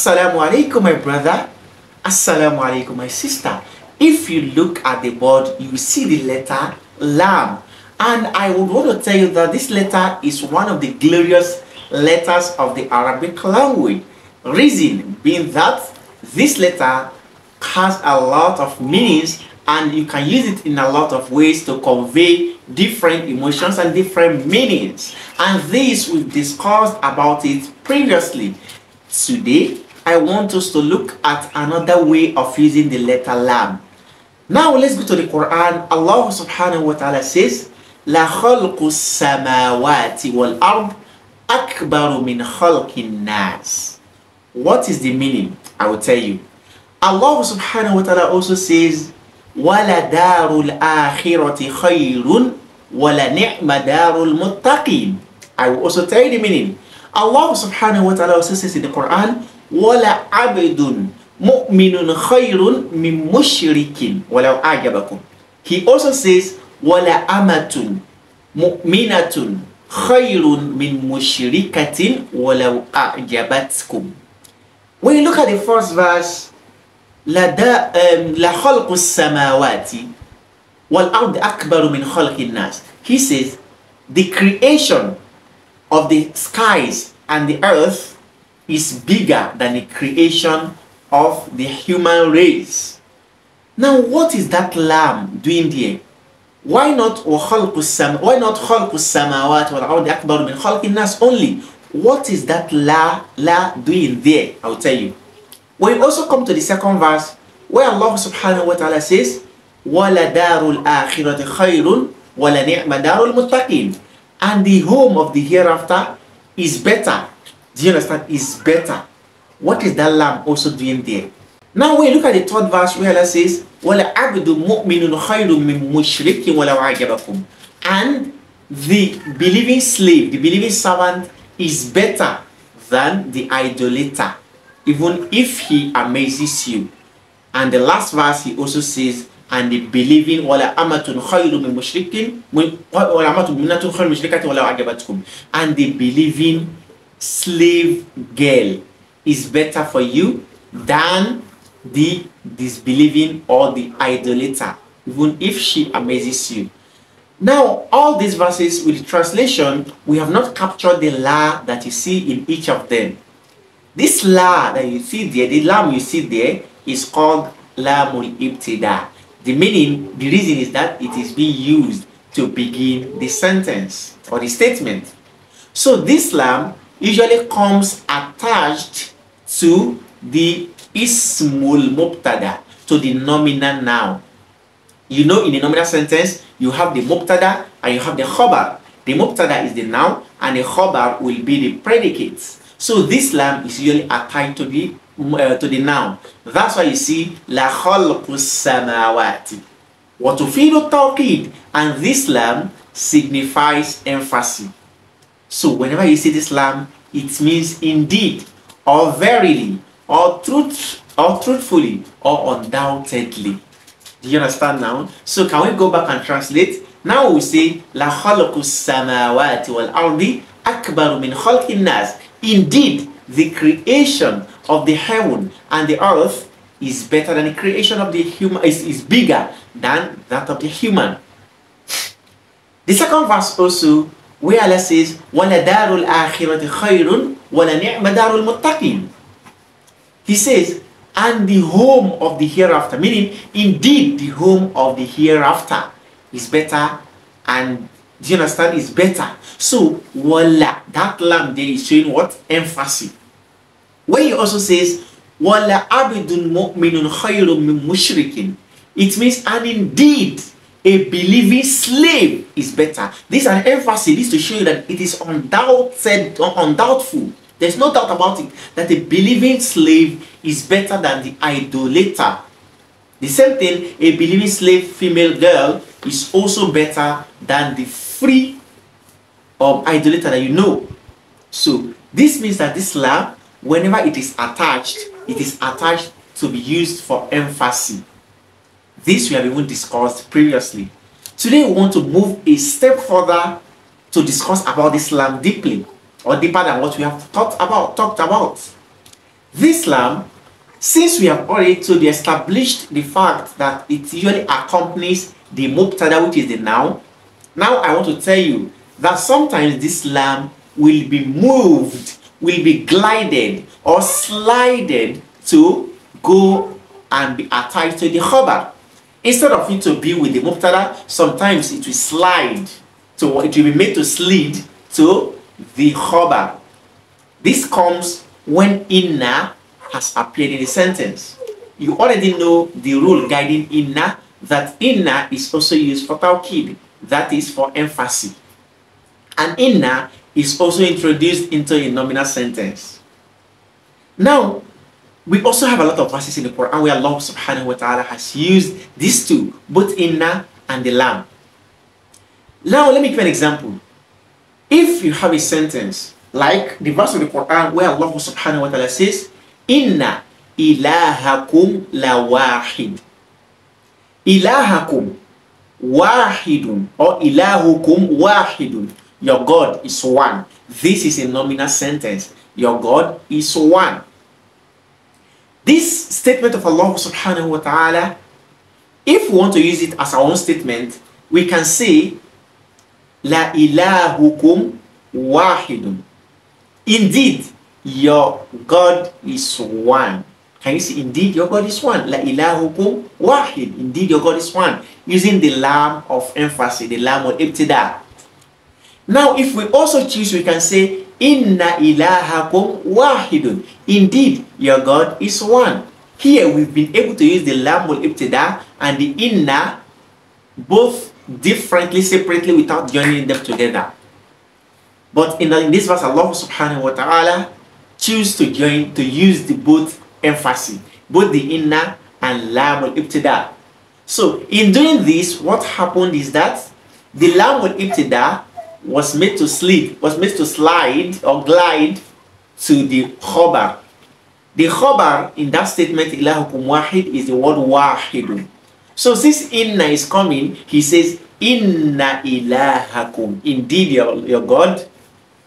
Assalamu alaikum, my brother. Assalamu alaikum, my sister. If you look at the board, you see the letter Lam. And I would want to tell you that this letter is one of the glorious letters of the Arabic language. Reason being that this letter has a lot of meanings and you can use it in a lot of ways to convey different emotions and different meanings. And this we've discussed about it previously. Today, I want us to look at another way of using the letter lam. Now let's go to the Quran. Allah subhanahu wa ta'ala says, La khalqu samawati wal ard akbaru min khalqin nas. What is the meaning? I will tell you. Allah subhanahu wa ta'ala also says, Wala darul akhirati khayrun wala ni'ma darul muttaqin. I will also tell you the meaning. Allah subhanahu wa ta'ala also says in the Quran, Wala abdun mu'minun khayrun min mushrikin walau ajabakum. He also says, Wala amatun mu'minatun khayrun min mushrikatin walau ajabatkum. When you look at the first verse, لدا لخلق السماوات والأرض أكبر من خلق الناس. He says, the creation of the skies and the earth is bigger than the creation of the human race. Now, what is that lam doing there? Why not why not خلق السماوات والأرض أكبر من in us only? What is that la la doing there? I'll tell you. We also come to the second verse where Allah subhanahu wa ta'ala says وَلَدَارُ الْآخِرَةِ خَيْرٌ وَلَنِعْمَ دَارُ الْمُتَّقِينَ And the home of the hereafter is better. Do you understand? Is better. What is that lamb also doing there? Now when you look at the third verse where Allah says, وَلَعَبْدُ مُؤْمِنٌ خَيْرٌ مِّن مُشْرِكٍ وَلَوْ عَجَبَكُمْ And the believing slave, the believing servant is better than the idolater, even if he amazes you. And the last verse he also says, and the believing wala amatun khayru min mushrikin wala amatun minatun khayru mushrikatin wala ajabatkum. And the believing slave girl is better for you than the disbelieving or the idolater even if she amazes you. Now all these verses with the translation we have not captured the la that you see in each of them. This la that you see there the lam you see there is called lamul ibtida the meaning, the reason is that it is being used to begin the sentence or the statement. So this lam usually comes attached to the ismul mubtada, to the nominal noun. You know in the nominal sentence, you have the mubtada and you have the khobar. The mubtada is the noun and the khobar will be the predicate. So this lam is usually attached to the uh, to the noun. That's why you see la khalqus samawati. Wa tufidu tawqid and this lam signifies emphasis. So whenever you see this lam, it means indeed or verily or truth or truthfully or undoubtedly. Do you understand now? So can we go back and translate? Now we say la khalqus samawati wal ardi akbaru min khalqin nas. Indeed, the creation of the heaven and the earth is better than the creation of the human, is, is bigger than that of the human. The second verse also, where Allah says, وَلَدَارُ الْآخِرَةِ خَيْرٌ وَلَنِعْمَ دَارُ الْمُتَّقِينَ He says, and the home of the hereafter, meaning indeed the home of the hereafter is better and do you understand? Is better. So, voila, that lam there is showing what? Emphasis. When he also says, Wala abidun mu'minun khayrun min mushrikin, it means, and indeed, a believing slave is better. This is an emphasis this to show you that it is undoubted, undoubtful. There's no doubt about it that a believing slave is better than the idolater. The same thing, a believing slave female girl is also better than the free um, idolater that you know. So this means that this lab whenever it is attached, it is attached to be used for emphasis. This we have even discussed previously. Today we want to move a step further to discuss about Islam deeply or deeper than what we have talked about talked about. This lam, since we have already told established the fact that it usually accompanies the mubtada which is the noun, now I want to tell you that sometimes this lam will be moved, will be glided or slided to go and be attached to the khabar. Instead of it to be with the mubtada, sometimes it will slide. So it will be made to slide to the khabar. This comes when inna has appeared in the sentence. You already know the rule guiding inna that inna is also used for tawkid, that is for emphasis. And inna is also introduced into a nominal sentence. Now, we also have a lot of verses in the Quran where Allah subhanahu wa ta'ala has used these two, both inna and the lam. Now, let me give an example. If you have a sentence like the verse of the Quran where Allah subhanahu wa ta'ala says, Inna ilahakum la wahid. Ilahakum wahidun or ilahukum wahidun. Your God is one. This is a nominal sentence. Your God is one. This statement of Allah subhanahu wa ta'ala, if we want to use it as our own statement, we can say, La ilahukum wahidun. Indeed, your God is one. Can you see? Indeed, your God is one. La ilahukum wahid. Indeed, your God is one. Using the lam of emphasis, the lam of ibtida. Now, if we also choose, we can say, Inna ilahakum wahidun. Indeed, your God is one. Here we've been able to use the lam al ibtida and the inna both differently, separately, without joining them together. But in, the, in this verse, Allah subhanahu wa ta'ala choose to join, to use the both emphasis, both the inna and lam al ibtida. So in doing this, what happened is that the lam al ibtida was made to slip, was made to slide or glide to the khobar. The khobar in that statement, ilahukum wahid, is the word wahidun. So since inna is coming, he says, inna ilahakum. Indeed, your, your God,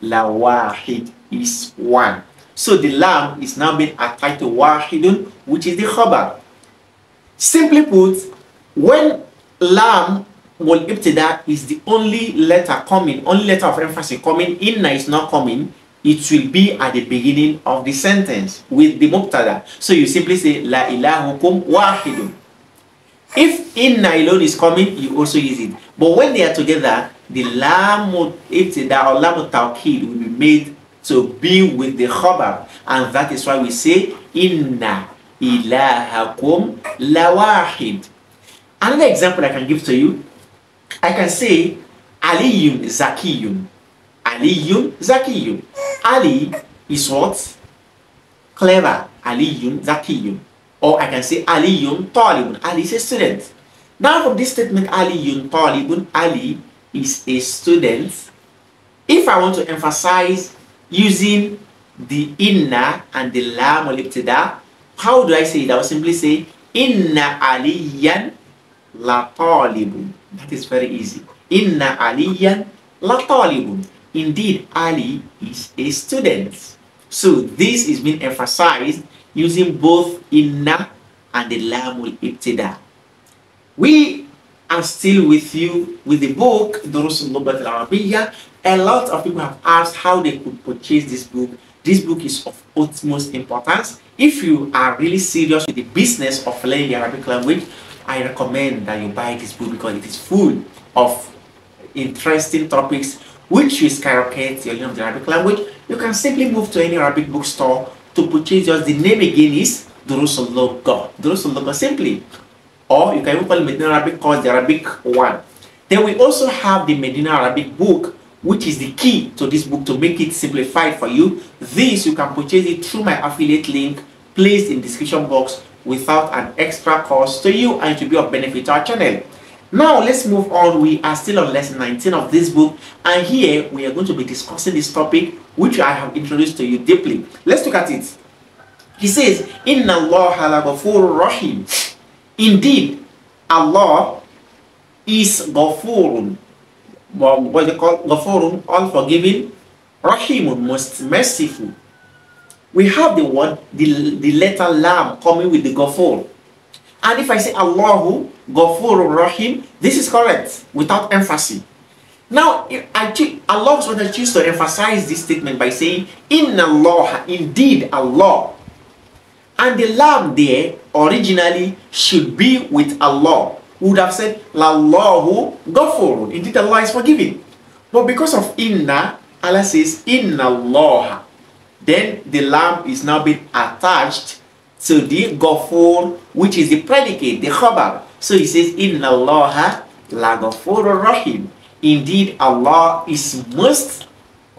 la wahid, is one. So the lam is now being attached to wahidun, which is the khobar. Simply put, when lam wal ibtida is the only letter coming, only letter of emphasis coming, inna is not coming, it will be at the beginning of the sentence with the mubtada. So you simply say La ilahukum wahidun. If inna alone is coming, you also use it. But when they are together, the lam ibtida or lam tawkid will be made to be with the khabar. And that is why we say inna ilahakum lawahid. Another example I can give to you I can say Aliyun Zakiyun. Aliyun Zakiyun. Ali is what? Clever. Aliyun Zakiyun. Or I can say Aliyun Talibun. Ali is a student. Now from this statement Aliyun Talibun, Ali is a student. If I want to emphasize using the inna and the lam or how do I say it? I will simply say inna aliyan la talibun. That is very easy. Inna aliyan la talibun. Indeed, Ali is a student. So this is being emphasized using both inna and the lamul ibtida. We are still with you with the book Durus al al-Arabiyyah. A lot of people have asked how they could purchase this book. This book is of utmost importance. If you are really serious with the business of learning the Arabic language, I recommend that you buy this book because it is full of interesting topics which will skyrocket your learning of the Arabic language. You can simply move to any Arabic bookstore to purchase just the name again is Durusul Lugha. Durusul Lugha simply. Or you can even call it Medina Arabic called the Arabic one. Then we also have the Medina Arabic book which is the key to this book to make it simplified for you. This you can purchase it through my affiliate link placed in description box without an extra cost to you and to be of benefit to our channel. Now let's move on. We are still on lesson 19 of this book and here we are going to be discussing this topic which I have introduced to you deeply. Let's look at it. He says, Inna Allah la rahim. Indeed, Allah is ghafurun. What is it called? Ghafurun, all forgiving. Rahimun, most merciful. We have the word, the, the letter lam coming with the gafur. And if I say Allahu Ghafur Rahim, this is correct without emphasis. Now, I Allah was to choose to emphasize this statement by saying, Inna Allah, indeed Allah. And the lam there originally should be with Allah. Would have said, Lallahu Ghafur. Indeed, Allah is forgiving. But because of Inna, Allah says, Inna Allah. Then the lam is now being attached to the gofur, which is the predicate, the khabar. So he says, Inna Allah la ghafurur rahim. Indeed, Allah is most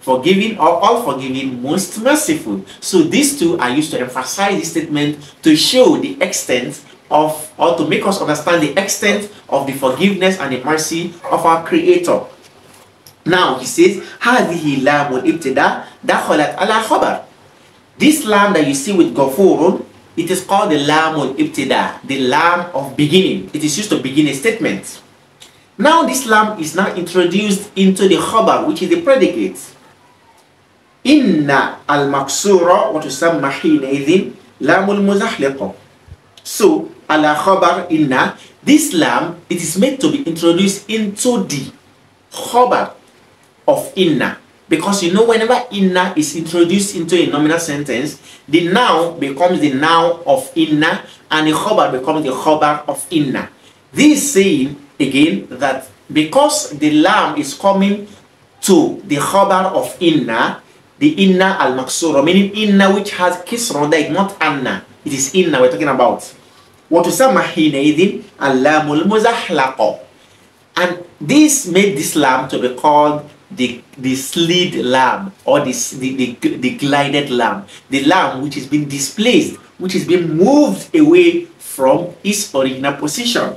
forgiving or all forgiving, most merciful. So these two are used to emphasize this statement to show the extent of or to make us understand the extent of the forgiveness and the mercy of our Creator. Now he says, هذه لام الابتداء دخلت على خبر This lam that you see with غفور it is called the lam of ibtida, the lam of beginning. It is used to begin a statement. Now this lam is now introduced into the khabar, which is the predicate. Inna al maksura what is idhin lamul muzahliqa. So ala khabar inna this lam, it is meant to be introduced into the khabar of inna. Because you know, whenever inna is introduced into a nominal sentence, the noun becomes the noun of inna and the khobar becomes the khobar of inna. This saying again that because the lam is coming to the khobar of inna, the inna al maksura, meaning inna which has kisra, that is not anna. It is inna we're talking about. وتسمى and this made this lam to be called the, the slid lam or the, the, the, the glided lam, the lam which is being displaced, which is being moved away from its original position.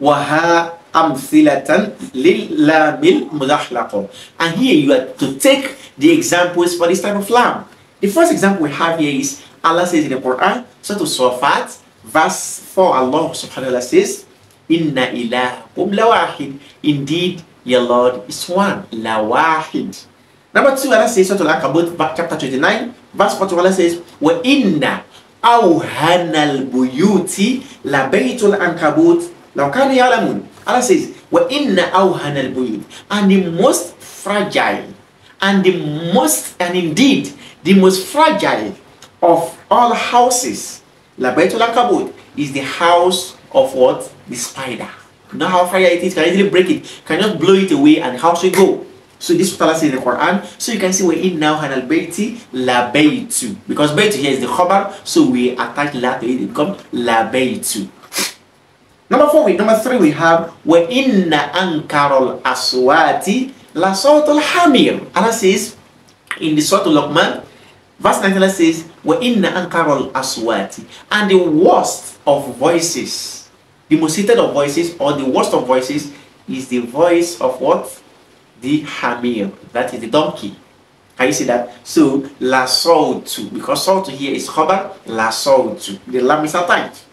وَهَا أَمْثِلَةً لِلَّامِ الْمُدَحْلَقُ And here you are to take the examples for this type of lam. The first example we have here is Allah says in the Quran, Surah Safat, verse 4, Allah subhanahu wa ta'ala says, Inna ilahakum lawahid. Indeed, your Lord is one. La wahid. Number two, Allah says, Surah Al-Ankabut, chapter 29, verse 41, Allah says, Wa inna awhanal buyuti la baytul ankabut law kanu ya'lamun. Allah says, inna awhanal buyut. And the most fragile, and the most, and indeed, the most fragile of all houses, la baytul ankabut, is the house of what? The spider. Know how fire it is, can easily break it, can just blow it away and how should it go? So this is what Allah says in the Quran. So you can see we're in now hanal baiti la baytu. Because baytu here is the khabar, so we attach la to it, it becomes la baytu. Number four, we, number three, we have wa inna ankarol aswati la sawtul hamir. Allah says in the Surah Luqman, verse 19 Allah says, wa inna ankarol aswati. And the worst of voices the most hated of voices or the worst of voices is the voice of what? The hamir. That is the donkey. Can you see that? So, la too, Because to here is khabar, la too. The lam is attached.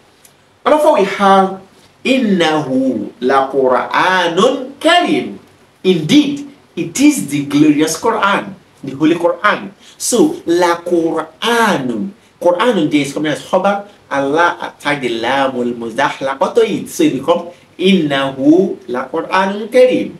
Number four, we have innahu la Quranun karim. Indeed, it is the glorious Quran, the Holy Quran. So, la Quranun. Quranun there is coming as Allah attached the lamul muzahlaqa to it. So it becomes innahu la kareem.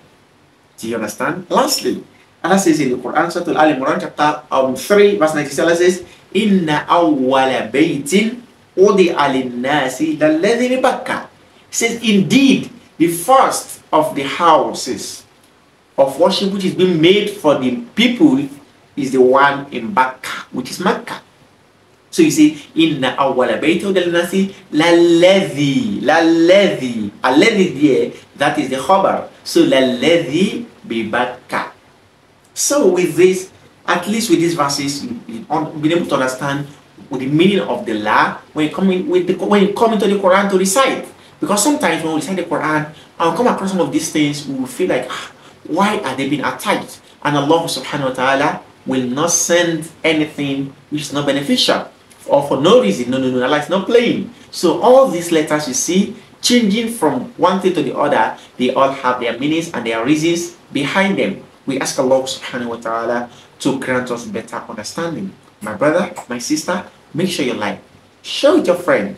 Do you understand? Lastly, Allah says in the Quran, Surah Al Imran chapter um, 3, verse 96, Allah says, Inna awwala baytin udi alinnasi lalladhi bibakka. says, indeed, the first of the houses of worship which is being made for the people is the one in Bakka, which is Makkah. So you see, inna awwala bayti nasi lalladhi, lalladhi, alladhi there, that is the khabar. So lalladhi bibakka. So with this, at least with these verses, you be able to understand the meaning of the la when you come in with the, when you come into the Quran to recite. Because sometimes when we recite the Quran, I'll come across some of these things, we will feel like, ah, why are they being attacked? And Allah subhanahu wa ta'ala will not send anything which is not beneficial or for no reason. No, no, no, Allah is not playing. So all these letters you see changing from one thing to the other, they all have their meanings and their reasons behind them. We ask Allah subhanahu wa ta'ala to grant us better understanding. My brother, my sister, make sure you like, share with your friend,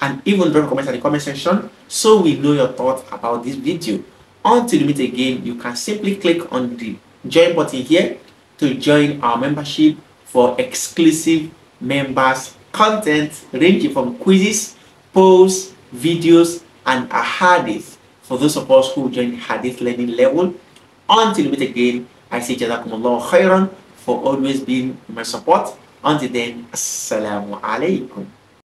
and even drop comments in the comment section so we know your thoughts about this video. Until we meet again, you can simply click on the join button here to join our membership for exclusive members content ranging from quizzes, polls, videos, and a hadith for those of us who join hadith learning level. Until we meet again, I say Jazakumullah khairan for always being my support. Until then, Assalamu alaikum.